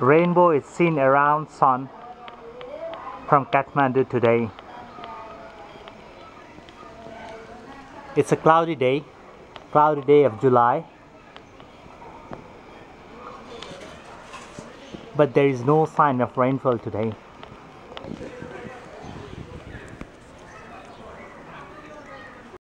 Rainbow is seen around sun from Kathmandu today. It's a cloudy day, cloudy day of July. But there is no sign of rainfall today.